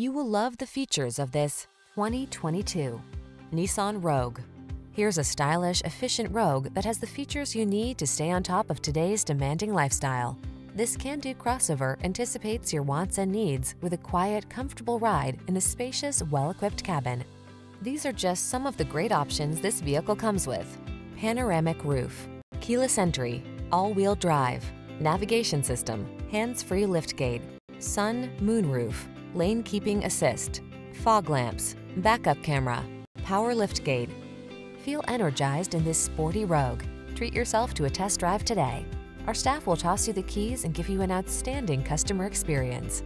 You will love the features of this 2022 Nissan Rogue. Here's a stylish, efficient Rogue that has the features you need to stay on top of today's demanding lifestyle. This can-do crossover anticipates your wants and needs with a quiet, comfortable ride in a spacious, well-equipped cabin. These are just some of the great options this vehicle comes with. Panoramic roof, keyless entry, all-wheel drive, navigation system, hands-free liftgate, sun, moonroof, lane keeping assist, fog lamps, backup camera, power liftgate. Feel energized in this sporty Rogue. Treat yourself to a test drive today. Our staff will toss you the keys and give you an outstanding customer experience.